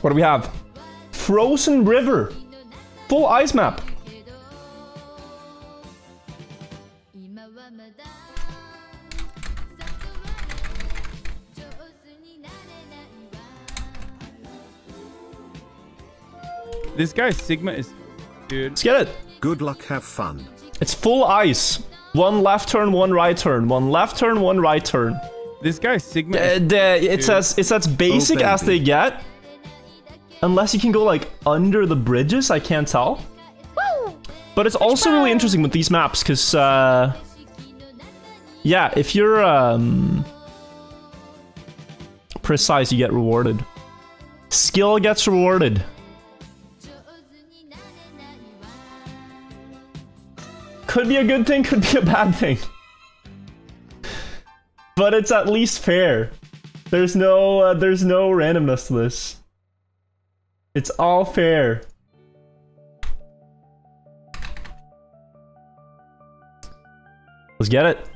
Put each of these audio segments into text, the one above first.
What do we have? Frozen River. Full ice map. This guy Sigma is, dude. Let's get it. Good luck, have fun. It's full ice. One left turn, one right turn. One left turn, one right turn. This guy Sigma. Uh, is, the, it says it's as basic as they get. Unless you can go like under the bridges, I can't tell. But it's also really interesting with these maps because, uh, yeah, if you're um, precise, you get rewarded. Skill gets rewarded. Could be a good thing, could be a bad thing. But it's at least fair. There's no, uh, there's no randomness to this. It's all fair. Let's get it.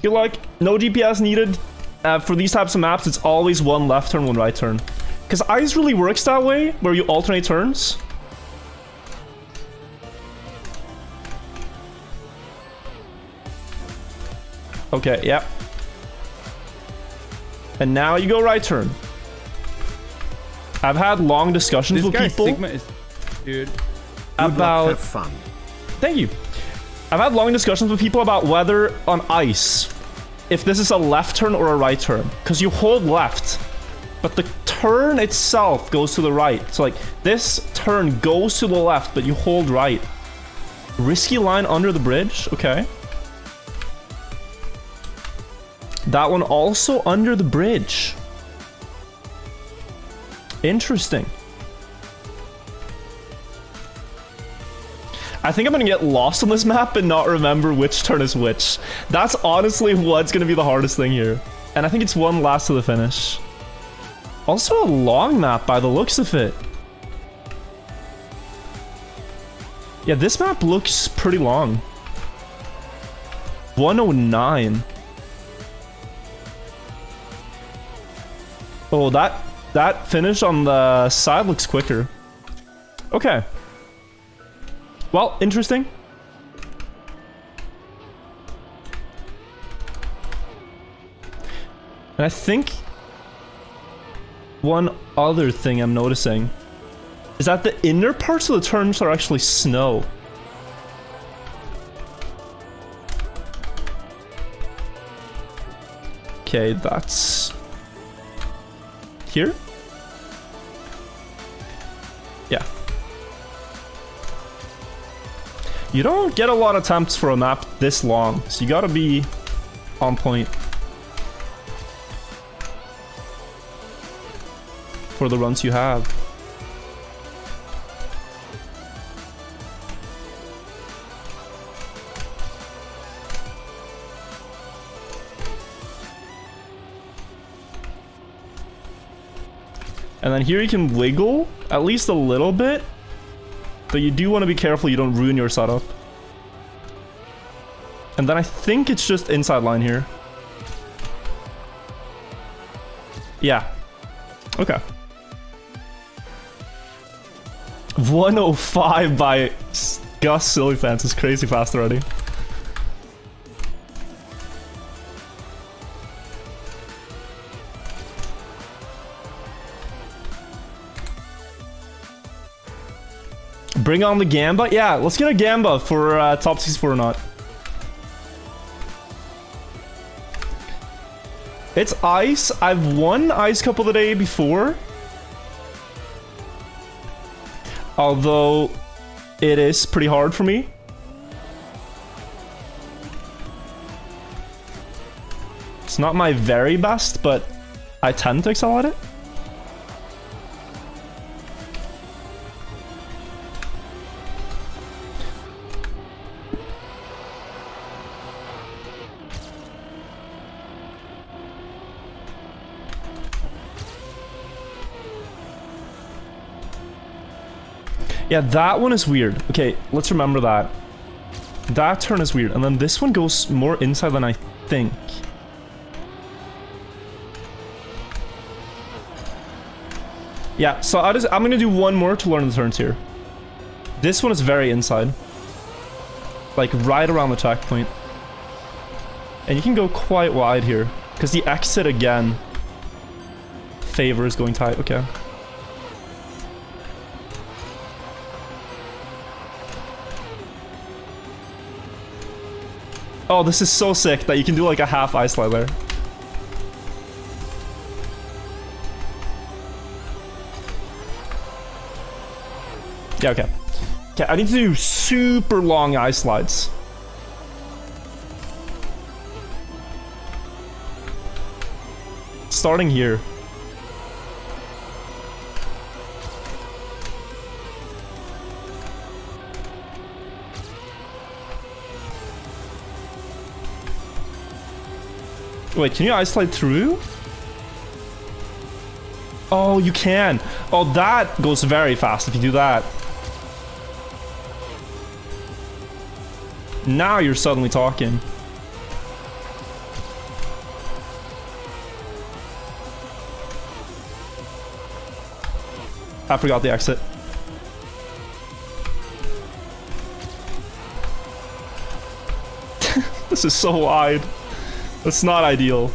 Good luck. No GPS needed. Uh, for these types of maps, it's always one left turn, one right turn. Because ice really works that way, where you alternate turns. Okay, yep. And now you go right turn. I've had long discussions this with guy people Sigma is, dude. Good luck, about have fun. Thank you. I've had long discussions with people about whether on ice, if this is a left turn or a right turn. Because you hold left, but the turn itself goes to the right. So like, this turn goes to the left, but you hold right. Risky line under the bridge, okay. That one also under the bridge. Interesting. I think I'm gonna get lost on this map and not remember which turn is which. That's honestly what's gonna be the hardest thing here. And I think it's one last to the finish. Also a long map by the looks of it. Yeah, this map looks pretty long. 109. Oh, that that finish on the side looks quicker. Okay. Well, interesting. And I think one other thing I'm noticing is that the inner parts of the turns are actually snow. Okay, that's here? Yeah. You don't get a lot of attempts for a map this long, so you gotta be on point. For the runs you have. And then here you can wiggle, at least a little bit. But you do want to be careful you don't ruin your setup. And then I think it's just inside line here. Yeah. Okay. 105 by Gus Silly Fans is crazy fast already. Bring on the Gamba? Yeah, let's get a Gamba for uh, top 64 or not. It's ice. I've won Ice Cup of the Day before. Although, it is pretty hard for me. It's not my very best, but I tend to excel at it. Yeah, that one is weird. Okay, let's remember that. That turn is weird. And then this one goes more inside than I think. Yeah, so I just, I'm gonna do one more to learn the turns here. This one is very inside. Like right around the checkpoint. And you can go quite wide here. Because the exit again favors going tight. Okay. Oh, this is so sick that you can do like a half ice slide there. Yeah, okay. Okay, I need to do super long ice slides. Starting here. Wait, can you ice slide through? Oh, you can. Oh, that goes very fast if you do that. Now you're suddenly talking. I forgot the exit. this is so wide. That's not ideal.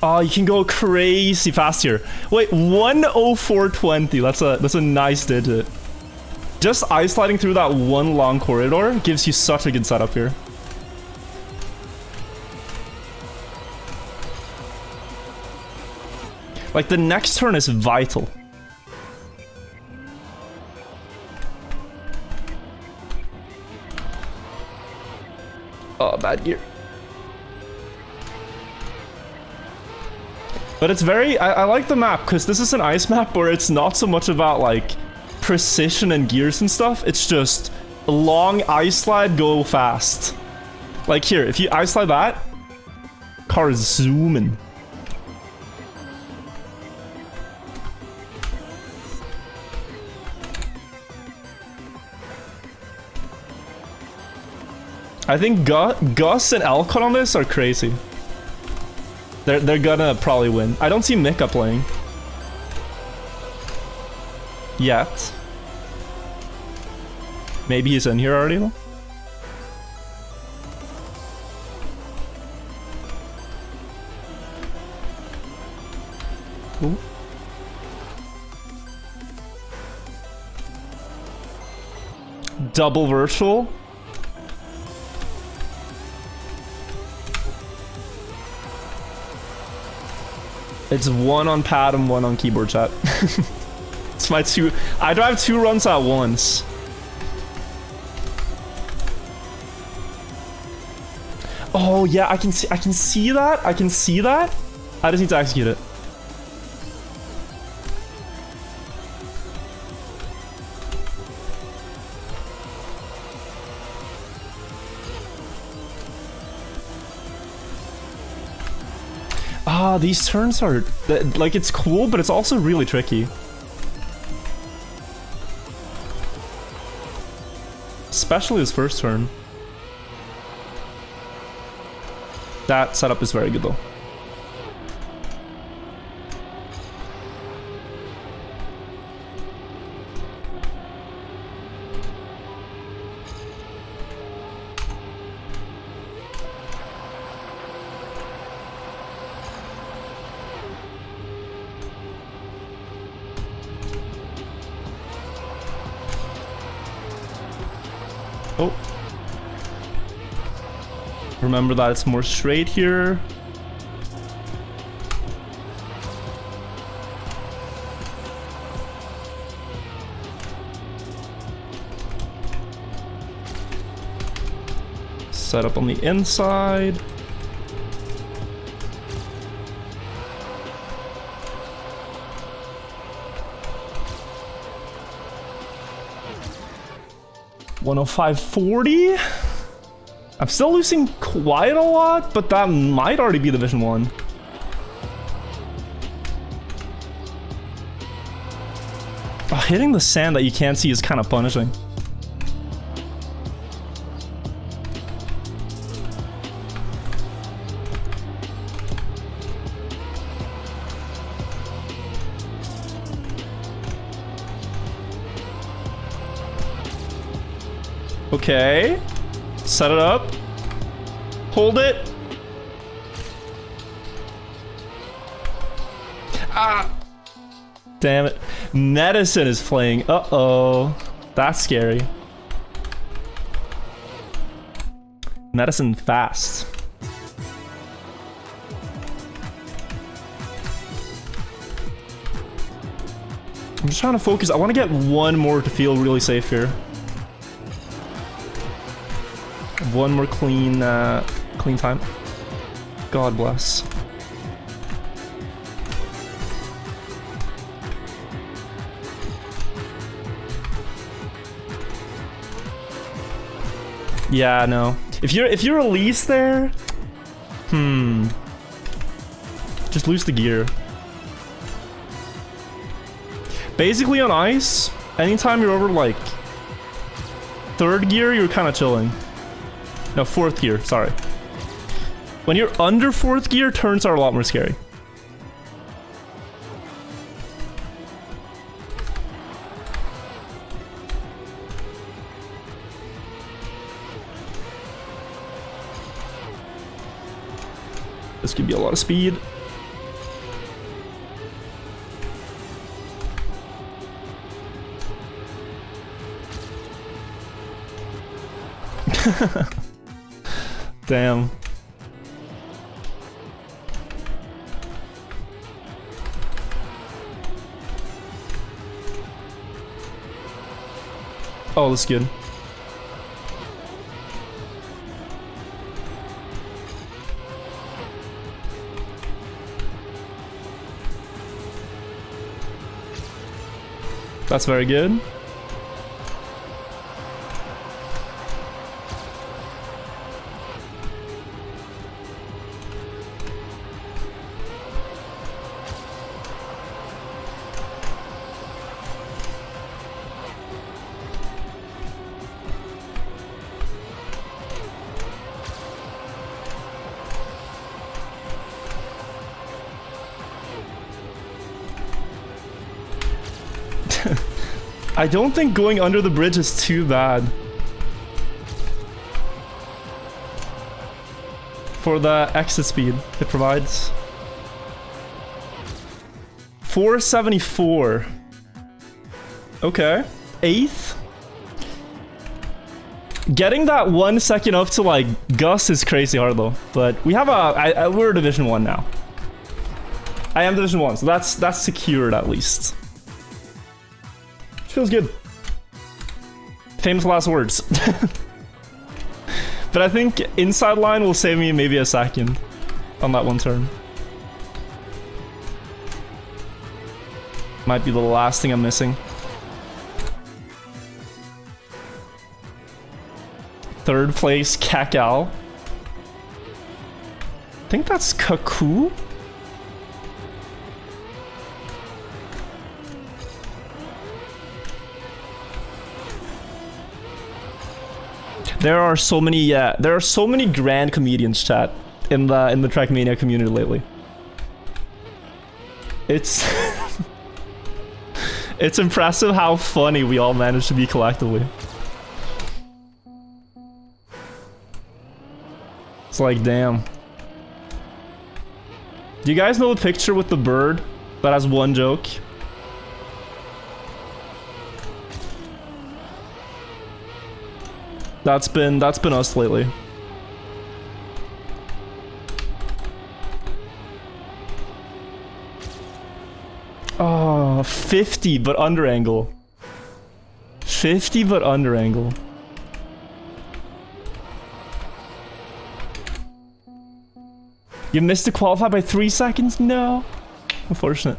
Oh, you can go crazy fast here. Wait, 10420. That's a that's a nice digit. Just ice sliding through that one long corridor gives you such a good setup here. Like the next turn is vital. Oh, bad gear. But it's very, I, I like the map because this is an ice map where it's not so much about like precision and gears and stuff. It's just a long ice slide, go fast. Like here, if you ice slide that, car is zooming. I think Gu Gus and Elconn on this are crazy. They're, they're gonna probably win. I don't see Mika playing. Yet. Maybe he's in here already though? Double Wirtual? It's one on pad and one on keyboard chat. it's my two. I drive two runs at once. Oh yeah, I can see. I can see that. I can see that. I just need to execute it. Ah, these turns are like it's cool, but it's also really tricky. Especially his first turn. That setup is very good though. Remember that it's more straight here. Set up on the inside. One oh five forty. I'm still losing quite a lot, but that might already be Division 1. Oh, hitting the sand that you can't see is kind of punishing. Okay. Set it up. Hold it. Ah. Damn it. Medicine is playing. Uh-oh. That's scary. Medicine fast. I'm just trying to focus. I want to get one more to feel really safe here. One more clean, uh, clean time. God bless. Yeah, no. If you're if you release there, hmm. Just lose the gear. Basically on ice, anytime you're over like third gear, you're kind of chilling. No, fourth gear, sorry. When you're under fourth gear, turns are a lot more scary. This could be a lot of speed. Damn. Oh, that's good. That's very good. I don't think going under the bridge is too bad. For the exit speed it provides. 474. Okay. Eighth? Getting that one second up to like Gus is crazy hard though. But we have a, I, I, we're Division 1 now. I am Division 1, so that's that's secured at least. Feels good. Famous last words. but I think inside line will save me maybe a second on that one turn. Might be the last thing I'm missing. Third place, Kakao. I think that's Kaku? There are so many, yeah, there are so many grand comedians, chat, in the in the Trackmania community lately. It's it's impressive how funny we all manage to be collectively. It's like, damn. Do you guys know the picture with the bird that has one joke? That's been that's been us lately. Oh, 50 but under angle. 50 but under angle. You missed to qualify by three seconds? No. Unfortunate.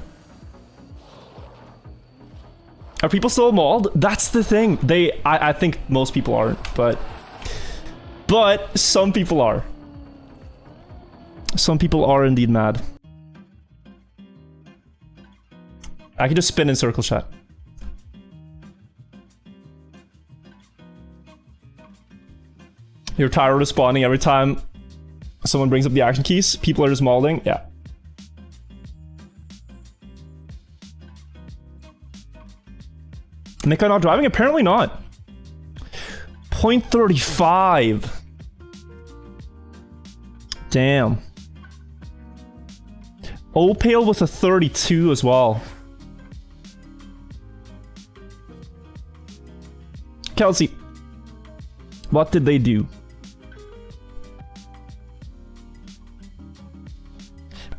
Are people still mauled? That's the thing. They, I, I think most people aren't, but, but some people are. Some people are indeed mad. I can just spin in circle shot. You're tired of spawning every time someone brings up the action keys. People are just mauling. Yeah. Mika not driving? Apparently not. Point 35. Damn. Opale with a 32 as well. Kelsey, what did they do?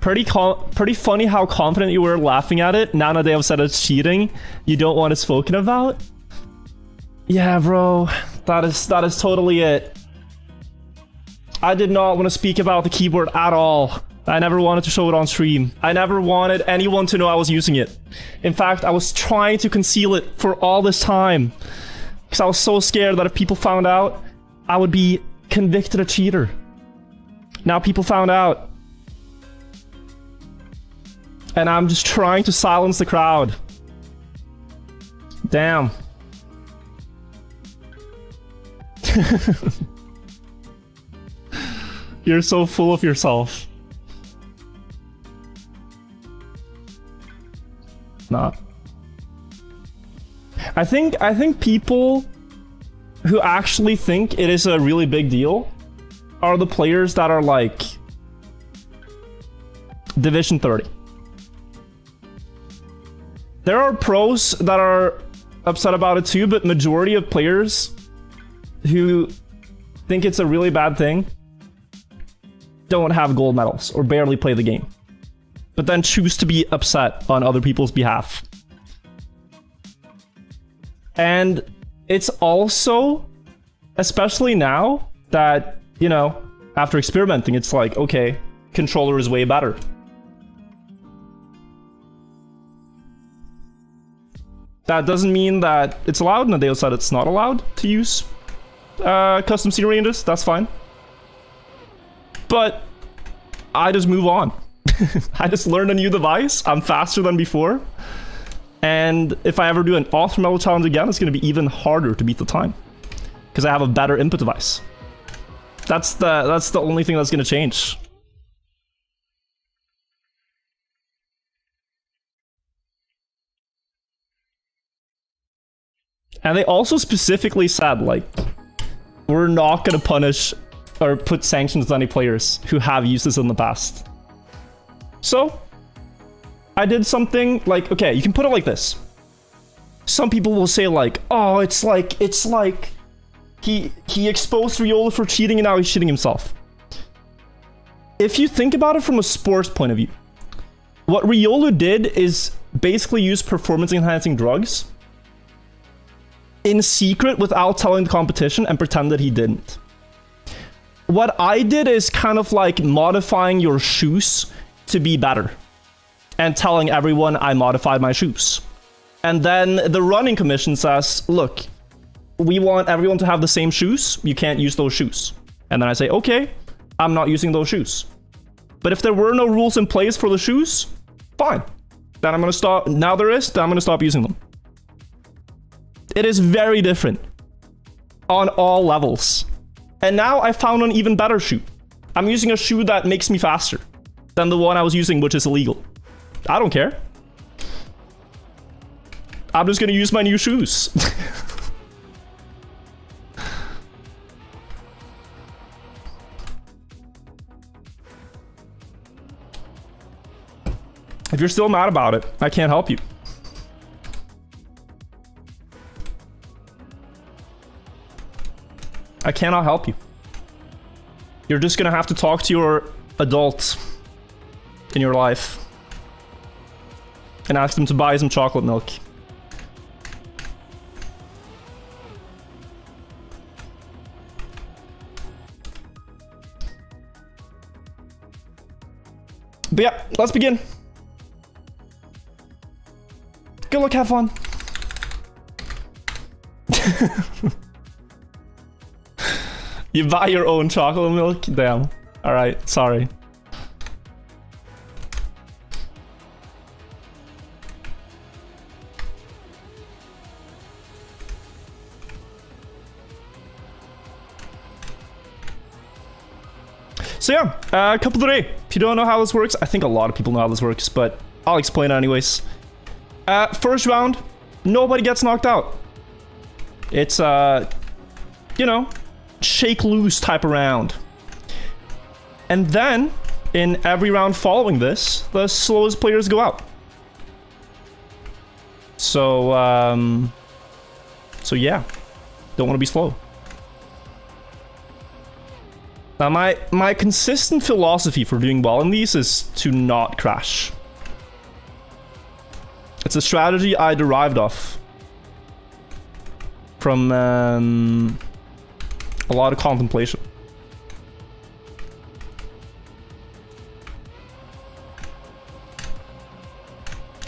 Pretty pretty funny how confident you were laughing at it. Now that they have said it's cheating, you don't want it spoken about. Yeah, bro, that is that is totally it. I did not want to speak about the keyboard at all. I never wanted to show it on stream. I never wanted anyone to know I was using it. In fact, I was trying to conceal it for all this time. Because I was so scared that if people found out, I would be convicted a cheater. Now people found out. And I'm just trying to silence the crowd. Damn. You're so full of yourself. Not. I think I think people who actually think it is a really big deal are the players that are like Division 30. There are pros that are upset about it too, but majority of players who think it's a really bad thing don't have gold medals or barely play the game, but then choose to be upset on other people's behalf. And it's also, especially now that, you know, after experimenting, it's like, okay, controller is way better. That doesn't mean that it's allowed, they said it's not allowed to use uh, custom scene ranges. That's fine. But I just move on. I just learn a new device. I'm faster than before. And if I ever do an author medal challenge again, it's going to be even harder to beat the time. Because I have a better input device. That's the that's the only thing that's going to change. And they also specifically said, like, we're not going to punish or put sanctions on any players who have used this in the past. So, I did something like, okay, you can put it like this. Some people will say like, oh, it's like, it's like, he, he exposed Riolu for cheating and now he's cheating himself. If you think about it from a sports point of view, what Riolu did is basically use performance enhancing drugs in secret without telling the competition and pretend that he didn't. What I did is kind of like modifying your shoes to be better and telling everyone I modified my shoes. And then the running commission says, look, we want everyone to have the same shoes. You can't use those shoes. And then I say, okay, I'm not using those shoes. But if there were no rules in place for the shoes, fine. Then I'm going to stop. Now there is, then I'm going to stop using them. It is very different on all levels. And now I found an even better shoe. I'm using a shoe that makes me faster than the one I was using, which is illegal. I don't care. I'm just gonna use my new shoes. if you're still mad about it, I can't help you. I cannot help you. You're just gonna have to talk to your adult in your life and ask them to buy some chocolate milk. But yeah, let's begin. Good luck, have fun. you buy your own chocolate milk? Damn. Alright, sorry. So yeah, uh, Cup of the Day. If you don't know how this works, I think a lot of people know how this works, but I'll explain it anyways. Uh, first round, nobody gets knocked out. It's, uh, you know, shake loose type of round. And then, in every round following this, the slowest players go out. So, um, so yeah, don't want to be slow. Now, my, my consistent philosophy for doing well in these is to not crash. It's a strategy I derived off from um, a lot of contemplation.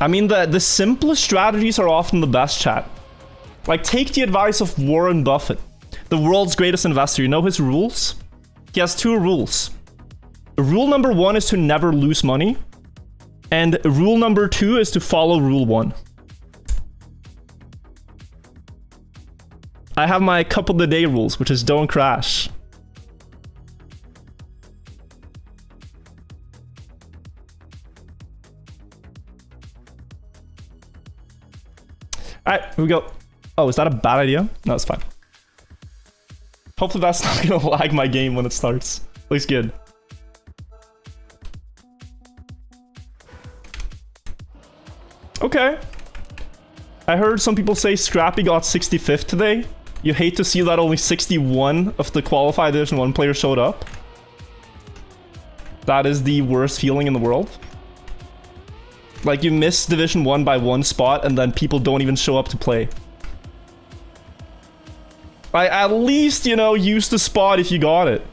I mean, the, the simplest strategies are often the best, chat. Like, take the advice of Warren Buffett, the world's greatest investor. You know his rules? He has two rules. Rule number one is to never lose money. And rule number two is to follow rule one. I have my couple of the day rules, which is don't crash. Alright, here we go. Oh, is that a bad idea? No, it's fine. Hopefully that's not gonna lag my game when it starts. Looks good. Okay. I heard some people say Scrapie got 65th today. You hate to see that only 61 of the qualified Division 1 players showed up. That is the worst feeling in the world. Like, you miss Division 1 by one spot, and then people don't even show up to play. I at least, you know, use the spot if you got it.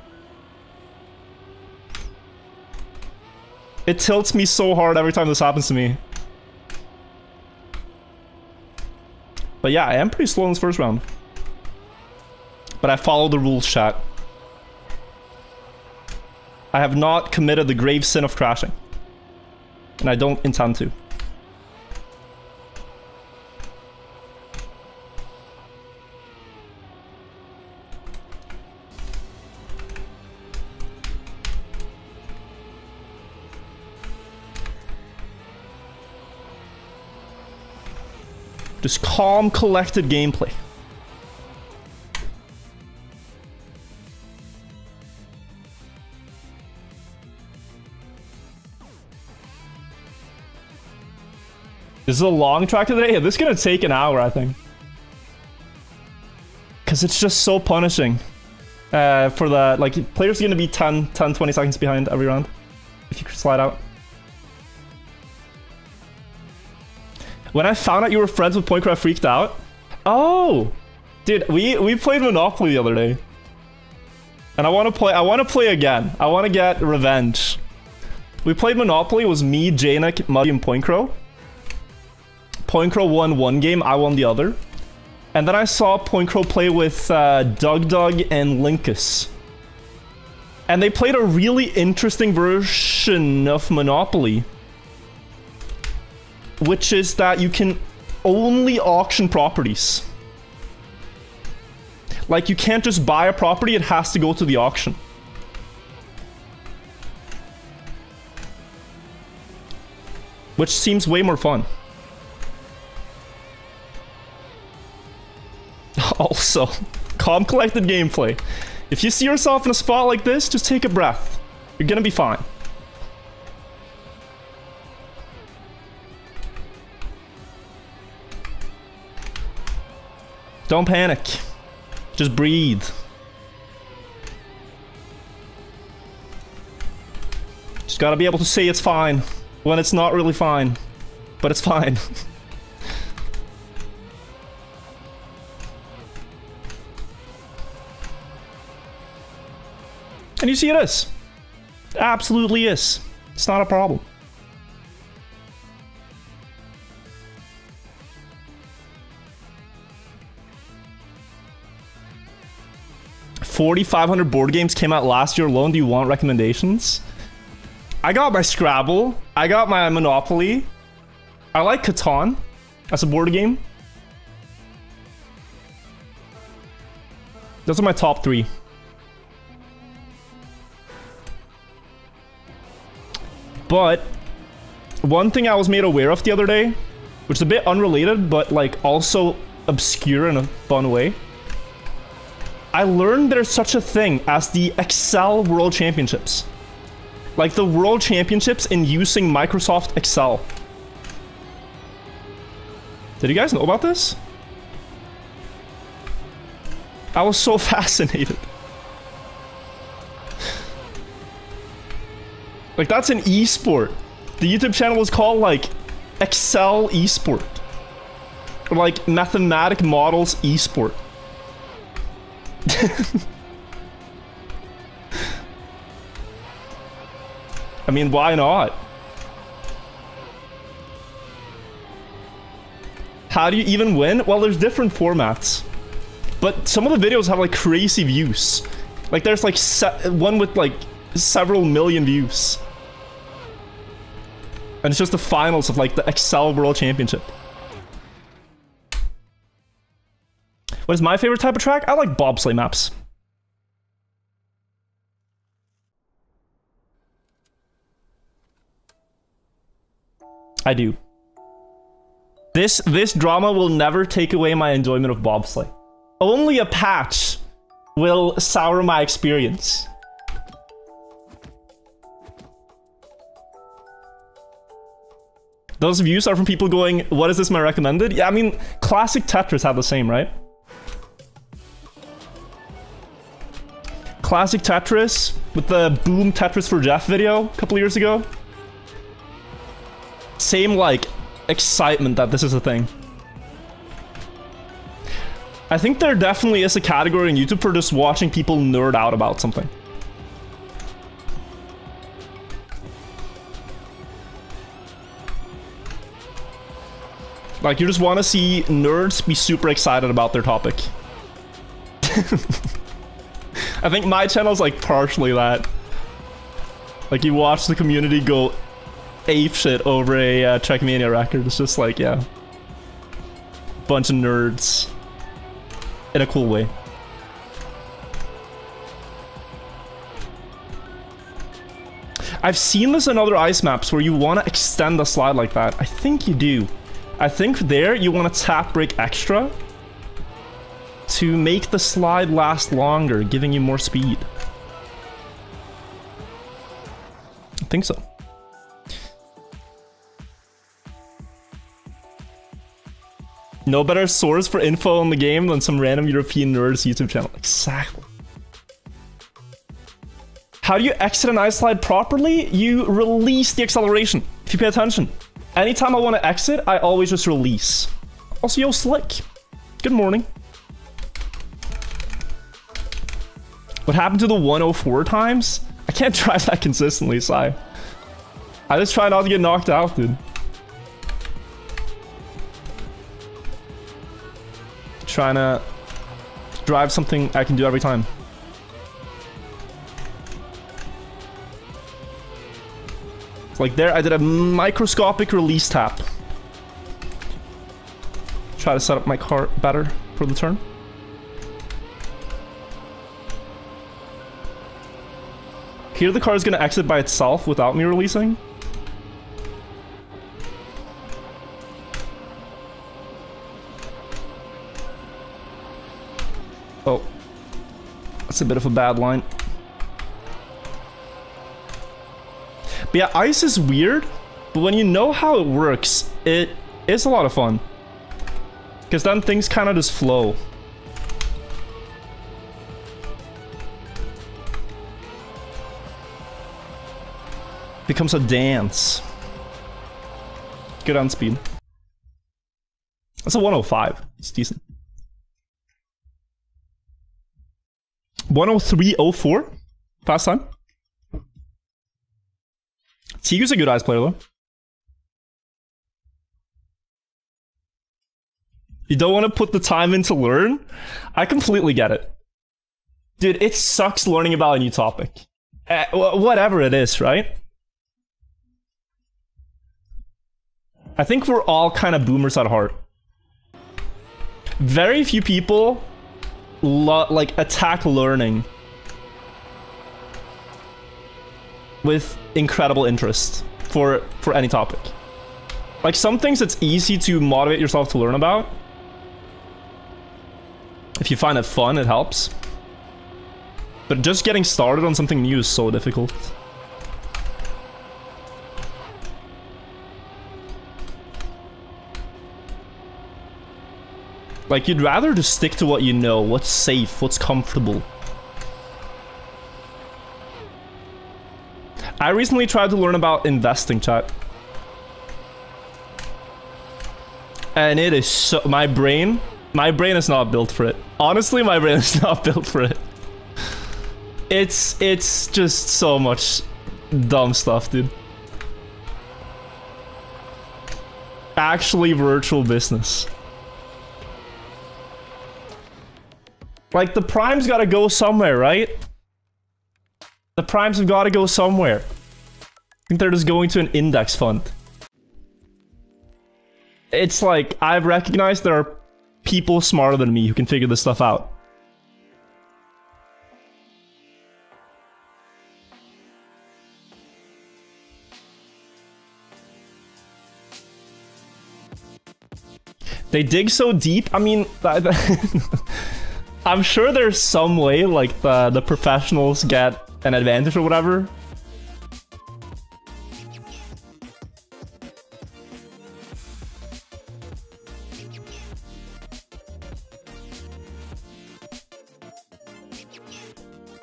It tilts me so hard every time this happens to me. But yeah, I am pretty slow in this first round. But I follow the rules, chat. I have not committed the grave sin of crashing. And I don't intend to. Just calm, collected gameplay. This is a long track today. This is gonna take an hour, I think. Because it's just so punishing. Uh, for the, like, players are gonna be 10, 10, 20 seconds behind every round. If you could slide out. When I found out you were friends with Pointcrow, I freaked out. Oh, dude, we we played Monopoly the other day, and I want to play. I want to play again. I want to get revenge. We played Monopoly. It was me, Janik, Muddy, and Pointcrow. Pointcrow won one game. I won the other. And then I saw Pointcrow play with uh, DougDoug and Linkus. And they played a really interesting version of Monopoly which is that you can only auction properties. Like, you can't just buy a property, it has to go to the auction. Which seems way more fun. Also, calm collected gameplay. If you see yourself in a spot like this, just take a breath. You're gonna be fine. Don't panic. Just breathe. Just gotta be able to say it's fine when it's not really fine. But it's fine. and you see it is. Absolutely is. It's not a problem. 4,500 board games came out last year alone. Do you want recommendations? I got my Scrabble. I got my Monopoly. I like Catan as a board game. Those are my top three. But one thing I was made aware of the other day, which is a bit unrelated, but like also obscure in a fun way. I learned there's such a thing as the Excel World Championships. Like the World Championships in using Microsoft Excel. Did you guys know about this? I was so fascinated. Like that's an esport. The YouTube channel is called like Excel Esport. Or like Mathematic Models Esport. I mean, why not? How do you even win? Well, there's different formats. But some of the videos have like crazy views. Like there's like one with like several million views. And it's just the finals of like the Excel World Championship. What is my favorite type of track? I like bobsleigh maps. I do. This this drama will never take away my enjoyment of bobsleigh. Only a patch will sour my experience. Those views are from people going, what is this my recommended? Yeah, I mean, classic Tetris had the same, right? Classic Tetris with the Boom Tetris for Jeff video a couple years ago. Same, like, excitement that this is a thing. I think there definitely is a category in YouTube for just watching people nerd out about something. Like, you just want to see nerds be super excited about their topic. I think my channel's like partially that. Like, you watch the community go ape shit over a uh, Trackmania record. It's just like, yeah. Bunch of nerds. In a cool way. I've seen this in other ice maps where you want to extend the slide like that. I think you do. I think there you want to tap brake extra to make the slide last longer, giving you more speed. I think so. No better source for info on the game than some random European nerd's YouTube channel. Exactly. How do you exit an ice slide properly? You release the acceleration, if you pay attention. Anytime I want to exit, I always just release. Also, yo, Slick. Good morning. What happened to the 104 times? I can't drive that consistently, Sai. I just try not to get knocked out, dude. Trying to drive something I can do every time. Like there, I did a microscopic release tap. Try to set up my car better for the turn. Here the car is going to exit by itself without me releasing. Oh. That's a bit of a bad line. But yeah, ice is weird, but when you know how it works, it is a lot of fun. Because then things kind of just flow. Becomes a dance. Good on speed. That's a 105. It's decent. 103.04? Fast time? Tigu's a good ice player, though. You don't want to put the time in to learn? I completely get it. Dude, it sucks learning about a new topic. Uh, whatever it is, right? I think we're all kind of boomers at heart. Very few people like attack learning with incredible interest. for for any topic. Like some things it's easy to motivate yourself to learn about. If you find it fun, it helps. But just getting started on something new is so difficult. Like, you'd rather just stick to what you know, what's safe, what's comfortable. I recently tried to learn about investing, chat. And it is so... My brain... My brain is not built for it. Honestly, my brain is not built for it. It's... It's just so much dumb stuff, dude. Actually Wirtual business. Like, the prime's gotta go somewhere, right? The primes have gotta go somewhere. I think they're just going to an index fund. It's like, I've recognized there are people smarter than me who can figure this stuff out. They dig so deep. I mean, I'm sure there's some way like the the professionals get an advantage or whatever.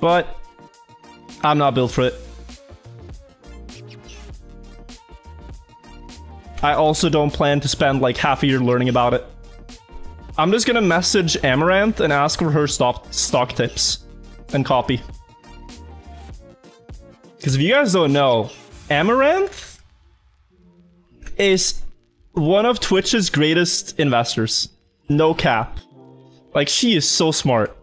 But I'm not built for it. I also don't plan to spend like half a year learning about it. I'm just gonna message Amouranth and ask for her stock, stock tips and copy. Because if you guys don't know, Amouranth is one of Twitch's greatest investors. No cap. Like, she is so smart.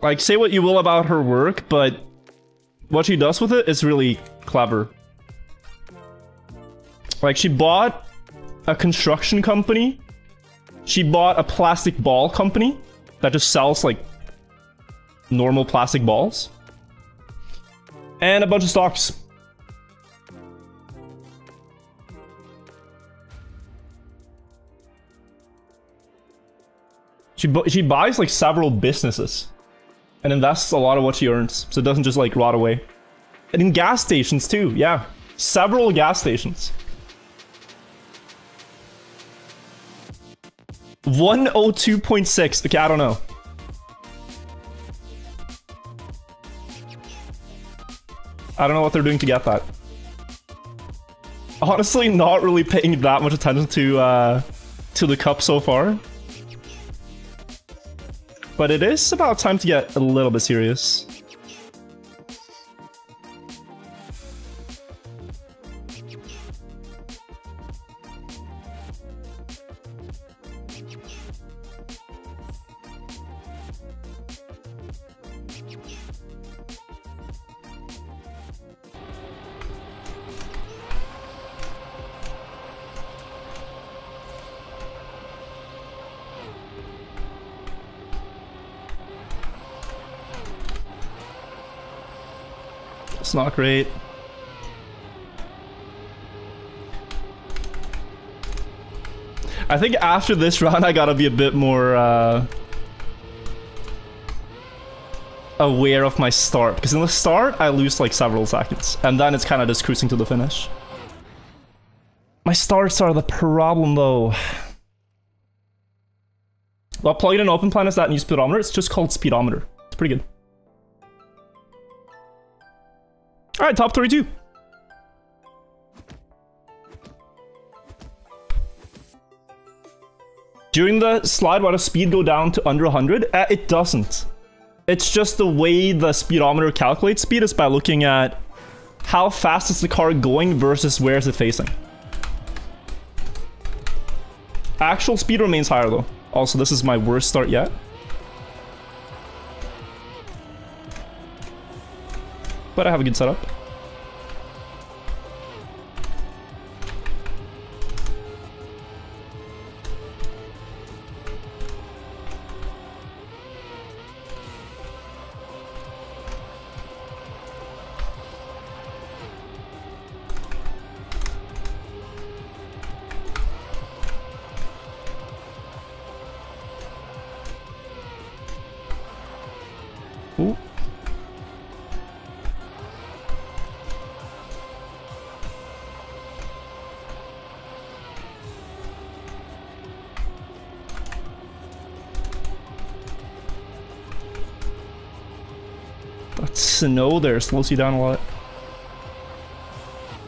Like, say what you will about her work, but what she does with it is really clever. Like, she bought a construction company. She bought a plastic ball company that just sells, like, normal plastic balls. And a bunch of stocks. She, bu she buys, like, several businesses. And invests a lot of what she earns, so it doesn't just, like, rot away. And in gas stations, too, yeah. Several gas stations. 102.6. Okay, I don't know. I don't know what they're doing to get that. Honestly, not really paying that much attention to uh, to the cup so far. But it is about time to get a little bit serious. Not great. I think after this run, I gotta be a bit more uh, aware of my start. Because in the start, I lose like several seconds. And then it's kind of just cruising to the finish. My starts are the problem, though. Well, plugged in an Openplanet is that new speedometer. It's just called speedometer. It's pretty good. All right, top 32. During the slide, why does speed go down to under 100? Uh, it doesn't. It's just the way the speedometer calculates speed is by looking at how fast is the car going versus where is it facing. Actual speed remains higher though. Also, this is my worst start yet. But I have a good setup. Snow there slows you down a lot.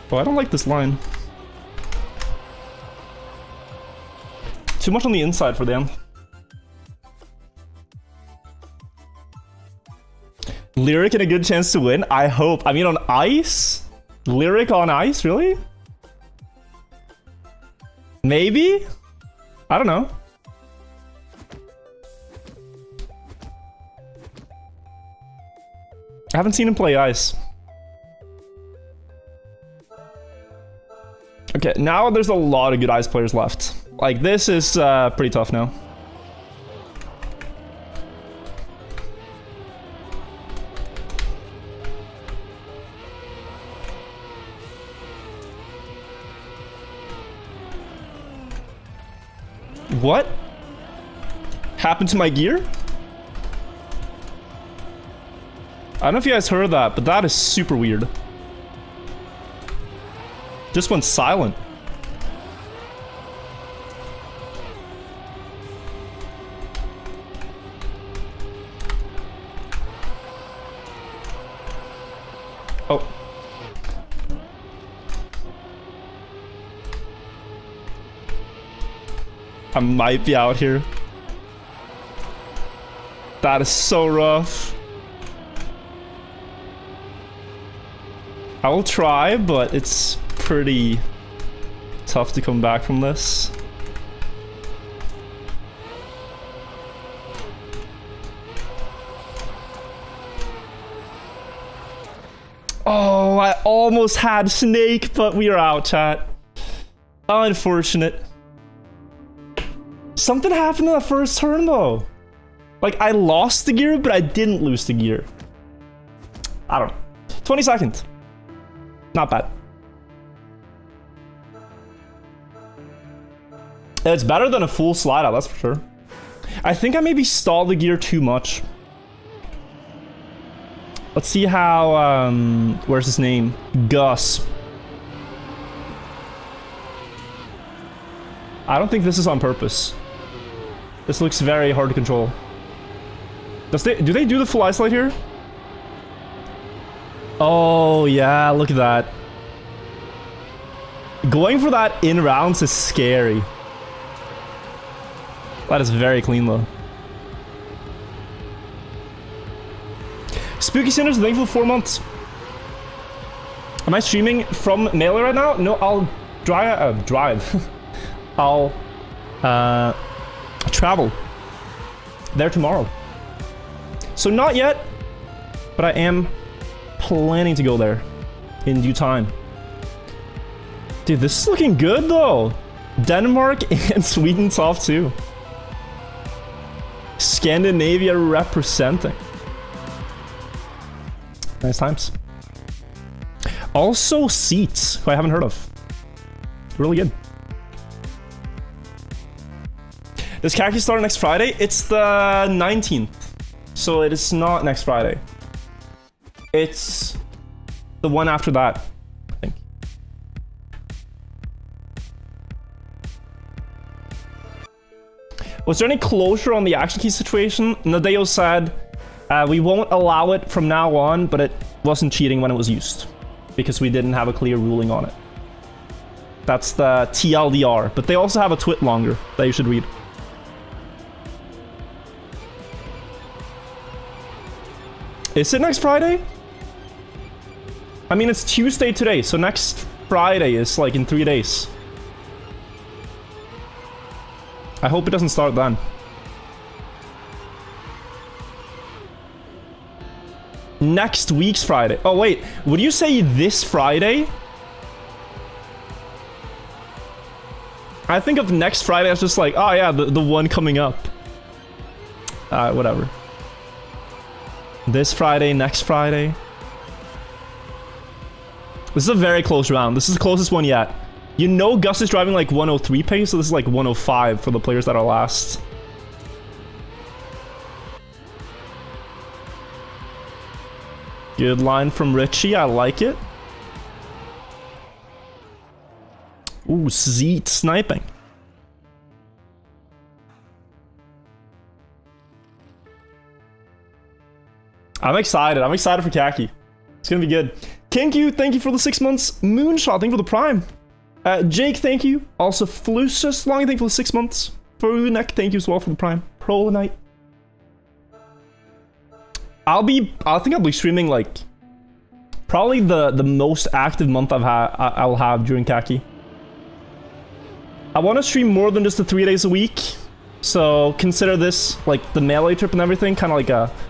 But I don't like this line. Too much on the inside for them. Lyric and a good chance to win? I hope. I mean, on ice? Lyric on ice? Really? Maybe? I don't know. Haven't seen him play ice. Okay, now there's a lot of good ice players left. Like, this is uh, pretty tough now. What? Happened to my gear? I don't know if you guys heard that, but that is super weird. Just went silent. Oh. I might be out here. That is so rough. I will try, but it's pretty tough to come back from this. Oh, I almost had Snake, but we are out, chat. Unfortunate. Something happened in the first turn, though. Like, I lost the gear, but I didn't lose the gear. I don't know. 20 seconds. Not bad. It's better than a full slide out, that's for sure. I think I maybe stalled the gear too much. Let's see how, um, where's his name? Gus. I don't think this is on purpose. This looks very hard to control. Does they, do they do the full ice slide here? Oh, yeah, look at that. Going for that in rounds is scary. That is very clean, though. Spooky Sinners, thank you for four months. Am I streaming from Melee right now? No, I'll drive. Uh, drive. I'll uh, travel there tomorrow. So not yet, but I am planning to go there in due time. Dude, this is looking good though. Denmark and Sweden top two. Scandinavia representing. Nice times. Also Seats, who I haven't heard of. Really good. Does Kacky start next Friday? It's the 19th. So it is not next Friday. It's the one after that, I think. Was there any closure on the action key situation? Nadeo said, uh, we won't allow it from now on, but it wasn't cheating when it was used. Because we didn't have a clear ruling on it. That's the TLDR. But they also have a TwitLonger that you should read. Is it next Friday? I mean, it's Tuesday today, so next Friday is like in three days. I hope it doesn't start then. Next week's Friday. Oh, wait. Would you say this Friday? I think of next Friday as just like, oh yeah, the, the one coming up. Uh, whatever. This Friday, next Friday. This is a very close round. This is the closest one yet. You know Gus is driving like 103 pace, so this is like 105 for the players that are last. Good line from Richie, I like it. Ooh, Zeet sniping. I'm excited. I'm excited for Kacky. It's gonna be good. Kinku, thank you for the six months. Moonshot, thank you for the prime. Uh, Jake, thank you. Also, Flucius, long thank you for the six months. Funek, thank you as well for the prime. Pro Knight. I'll be. I think I'll be streaming like probably the the most active month I've had. I'll have during Kacky. I want to stream more than just the three days a week. So consider this like the melee trip and everything, kind of like a.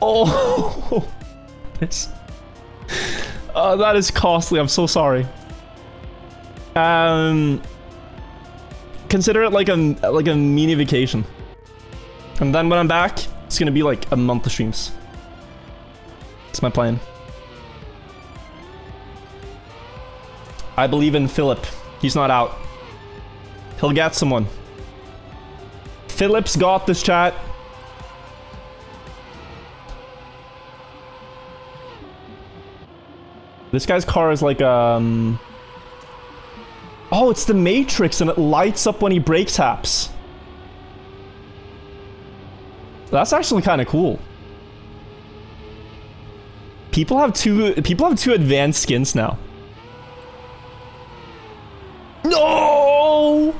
Oh, it's. Uh, that is costly. I'm so sorry. Um, consider it like a like a mini vacation. And then when I'm back, it's gonna be like a month of streams. It's my plan. I believe in Philip. He's not out. He'll get someone. Philip's got this chat. This guy's car is like, um... Oh, it's the Matrix and it lights up when he brake taps. That's actually kind of cool. People have two people have two advanced skins now. No!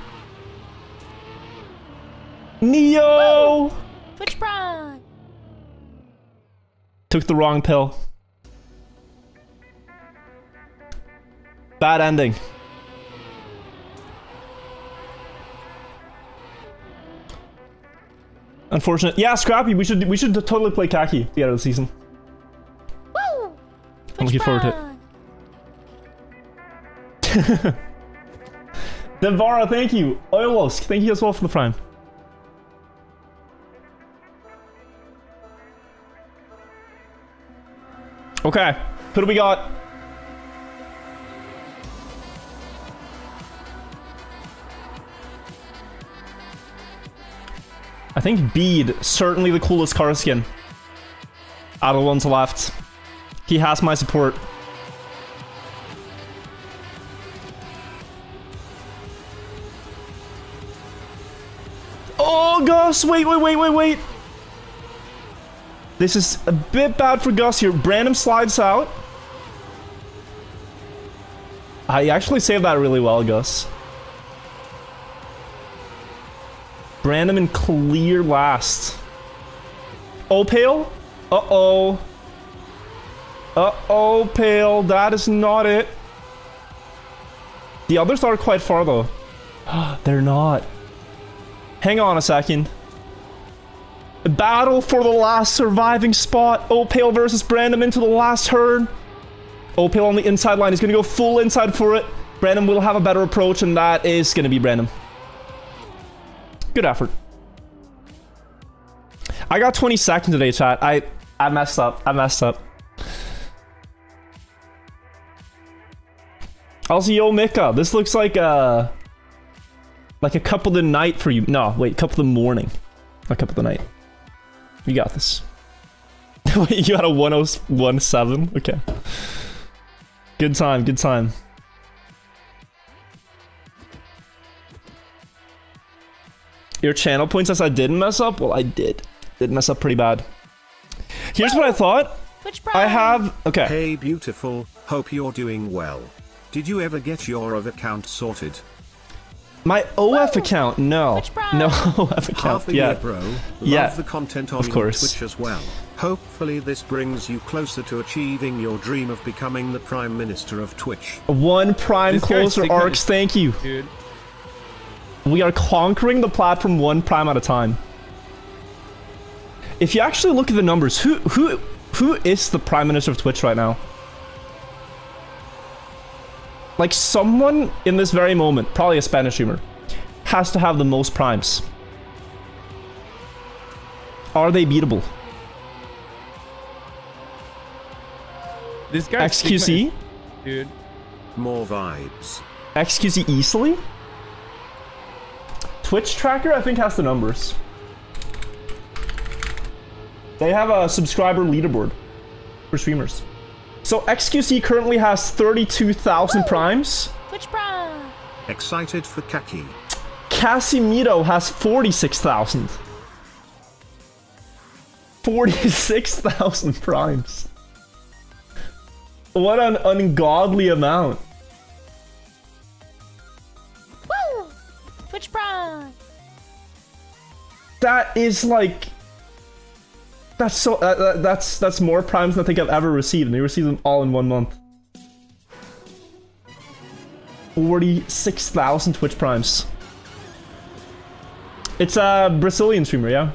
Neo! Twitch Prime. Took the wrong pill. Bad ending. Unfortunate. Yeah, Scrapie, we should we should totally play Kacky of the season. Woo! I'm looking forward to it. Prime. Devara, thank you. Oilos, thank you as well for the prime. Okay, who do we got? I think Bede, certainly the coolest car skin. Out of ones left. He has my support. Oh, Gus! Wait, wait, wait, wait, wait! This is a bit bad for Gus here. Brandon slides out. I actually saved that really well, Gus. Brandon in clear last. Oh, Pale? Uh-oh. Uh-oh, Pale. That is not it. The others are quite far, though. They're not. Hang on a second. Battle for the last surviving spot. Oh, Opale versus Brandon into the last turn. Oh, Opale on the inside line. He's going to go full inside for it. Brandon will have a better approach, and that is going to be Brandon. Good effort. I got 20 seconds today, chat. I, I messed up. I messed up. Also, yo, Mika, this looks like a... Like a cup of the night for you. No, wait, cup of the morning. Not cup of the night. You got this. You got a 1017? Okay. Good time, good time. Your channel points says I didn't mess up? Well, I did. Did mess up pretty bad. Here's what I thought. Twitch Prime. I have... Okay. Hey beautiful, hope you're doing well. Did you ever get your OF account sorted? My OF account, no. Twitch Prime. No OF account Half a yet. year, bro. Love Yeah, the content on of course. Twitch as well. Hopefully this brings you closer to achieving your dream of becoming the Prime Minister of Twitch. One prime This closer signature- arcs, thank you. dude. We are conquering the platform one prime at a time. If you actually look at the numbers, who who who is the prime minister of Twitch right now? Like someone in this very moment, probably a Spanish streamer, has to have the most primes. Are they beatable? This guy XQC? dude. More vibes. XQC easily? Twitch tracker, I think, has the numbers. They have a subscriber leaderboard for streamers. So XQC currently has 32,000 primes. Twitch Prime. Excited for Kacky. Casimiro has 46,000. 46,000 primes. What an ungodly amount. Twitch Prime. That is like that's so uh, uh, that's that's more primes than I think I've ever received, and they received them all in one month. Forty-six thousand Twitch primes. It's a Brazilian streamer, yeah.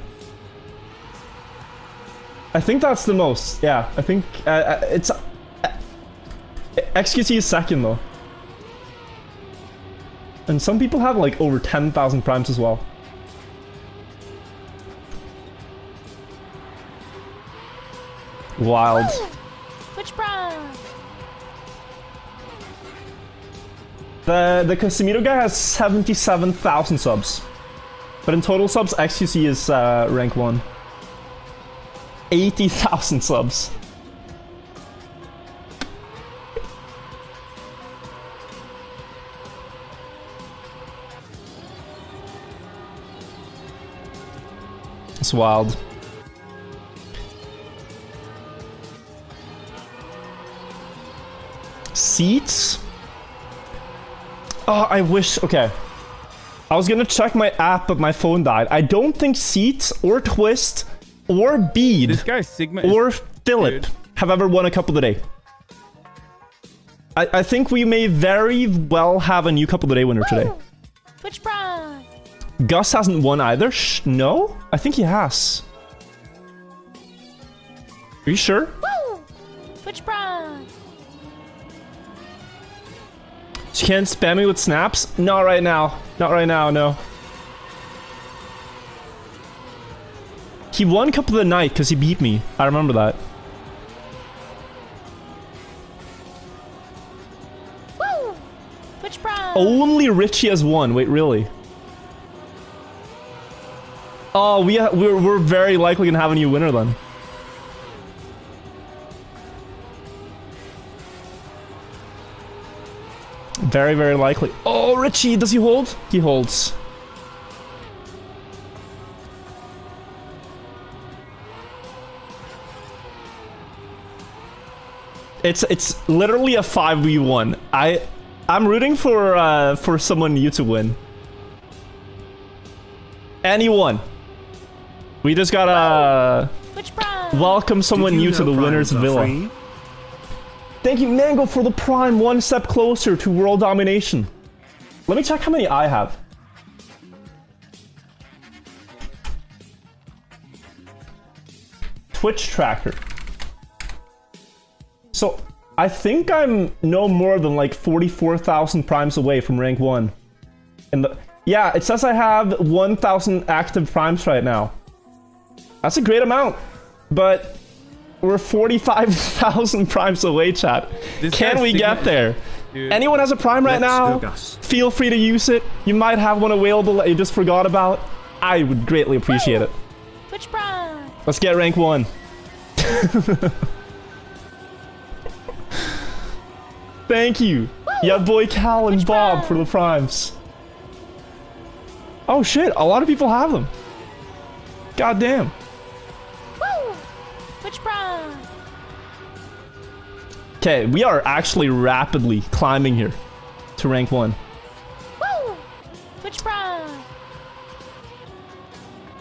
I think that's the most. Yeah, I think uh, uh, it's uh, XQC is second though, and some people have like over ten thousand primes as well. Wild. Twitch Prime. The the Casimiro guy has 77,000 subs. But in total subs, XQC is uh, rank 1. 80,000 subs. Wild. Seats? Oh, I wish. Okay. I was gonna check my app, but my phone died. I don't think Seats or Twist or Bead This guy Sigma is or Philip dude. have ever won a Cup of the Day. I, I think we may very well have a new Cup of the Day winner today. Twitch Prime. Gus hasn't won either. Sh no, I think he has. Are you sure? Woo! Twitch Prime. You can't spam me with snaps? Not right now. Not right now, no. He won Cup of the Night because he beat me. I remember that. Woo! Twitch Prime. Only Richie has won. Wait, really? Oh, we we're, we're very likely gonna have a new winner then. Very, very likely. Oh, Richie, does he hold? He holds. It's it's literally a five v one. I I'm rooting for uh, for someone new to win. Anyone. We just gotta Twitch Prime. welcome someone new to the winners primes villa. free? Thank you, Mango, for the prime. One step closer to world domination. Let me check how many I have. Twitch tracker. So I think I'm no more than like 44,000 primes away from rank one. And the yeah, it says I have 1,000 active primes right now. That's a great amount, but we're 45,000 primes away, chat. This Can we get is- there? dude. Anyone has a prime right now? Feel free to use it. You might have one available that you just forgot about. I would greatly appreciate it. Twitch Prime. Let's get rank one. Thank you. Yeah, boy Cal and Which Bob prime? for the primes. Oh shit, a lot of people have them. God damn. Twitch Prime. Okay, we are actually rapidly climbing here to rank one. Woo! Twitch Prime.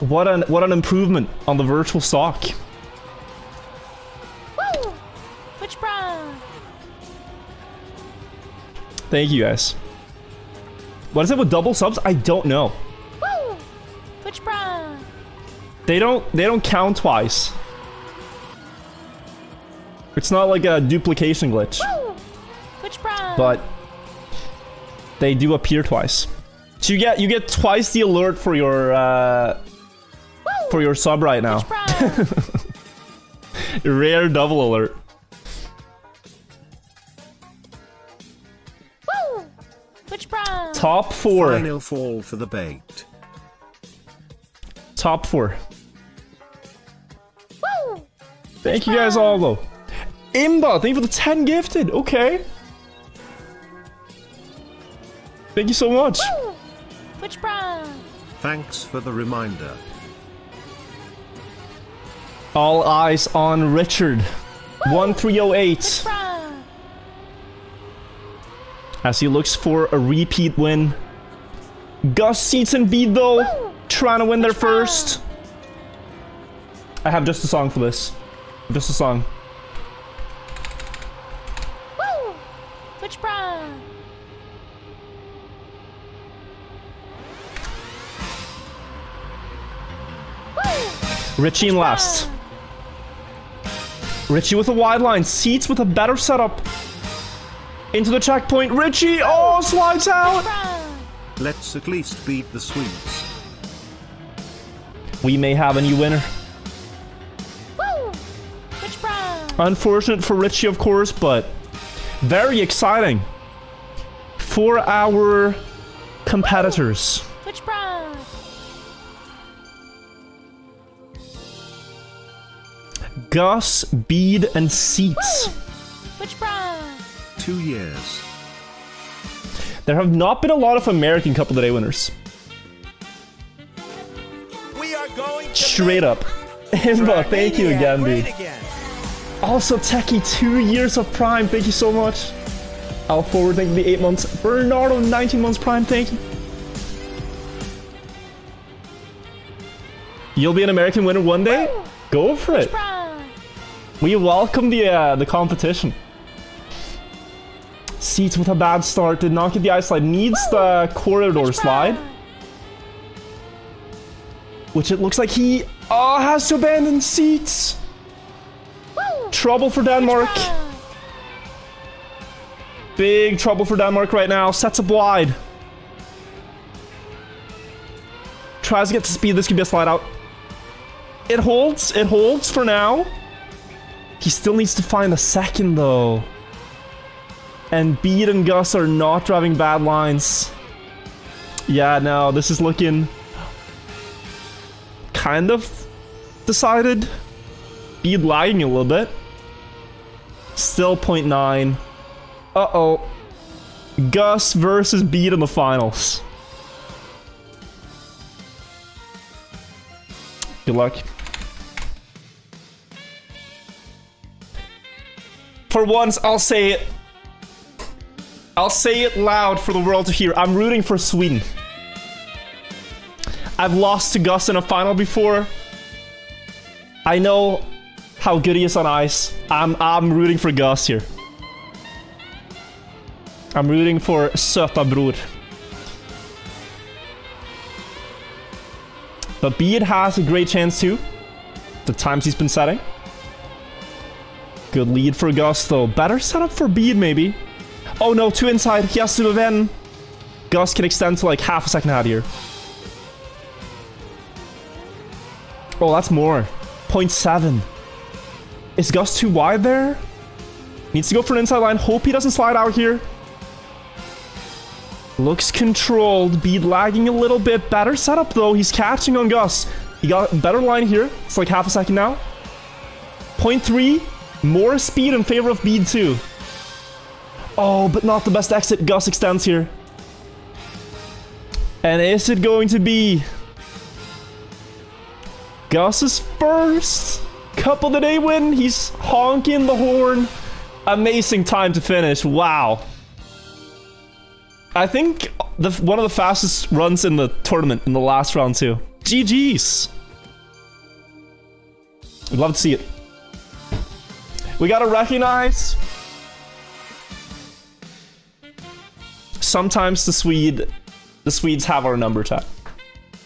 What an what an improvement on the Wirtual stock. Woo! Twitch Prime. Thank you guys. What is it with double subs? I don't know. Woo! Twitch Prime. They don't they don't count twice. It's not like a duplication glitch, Woo! Twitch Prime. but they do appear twice. So you get you get twice the alert for your uh, Woo! for your sub right now. Rare double alert. Woo! Twitch Prime. Top four. Final fall for the bait. Top four. Woo! Thank you guys all though. Imba, thank you for the 10 gifted. Okay. Thank you so much. Woo! Twitch Prime. Thanks for the reminder. All eyes on Richard. 1308 Bruh. as he looks for a repeat win. Gus Seats and Bede though, trying to win their first. I have just a song for this. Just a song. Woo! Twitch Prime. Woo! Richie in last. Richie with a wide line. Seats with a better setup. Into the checkpoint. Richie, oh, slides out. Let's at least beat the Swedes. We may have a new winner. Woo! Unfortunate for Richie, of course, but very exciting for our competitors. Twitch Prime. Gus, Bede, and Seats. Twitch Prime. Two years. There have not been a lot of American Cup of the Day winners. We are going to Straight up. Imba, thank you again, dude. Also, Techie, two years of Prime. Thank you so much. Al Forward, thank you the eight months. Bernardo, 19 months Prime. Thank you. You'll be an American winner one day. Go for it. We welcome the uh, the competition. Seats with a bad start did not get the ice slide. Needs the corridor slide, which it looks like he oh has to abandon seats. Trouble for Denmark. Big trouble for Denmark right now. Sets up wide. Tries to get to speed. This could be a slide out. It holds. It holds for now. He still needs to find a second, though. And Bede and Gus are not driving bad lines. Yeah, no, this is looking kind of decided. Bede lagging a little bit. Still 0.9. Uh-oh. Gus versus Bede in the finals. Good luck. For once, I'll say it. I'll say it loud for the world to hear. I'm rooting for Sweden. I've lost to Gus in a final before. I know how good he is on ice. I'm I'm rooting for Gus here. I'm rooting for Söta Bror. But Bede has a great chance too. The times he's been setting. Good lead for Gus though. Better setup for Bede maybe. Oh no, two inside. He has to then. Gus can extend to like half a second out here. Oh, that's more. 0.7. Is Gus too wide there? Needs to go for an inside line. Hope he doesn't slide out here. Looks controlled. Bede lagging a little bit. Better setup though. He's catching on Gus. He got a better line here. It's like half a second now. 0.3. More speed in favor of Bede too. Oh, but not the best exit. Gus extends here. And is it going to be Gus's first Cup of the Day win? He's honking the horn. Amazing time to finish. Wow. I think the one of the fastest runs in the tournament in the last round too. GG's. I'd love to see it. We gotta recognize. Sometimes the Swede, the Swedes have our number chat.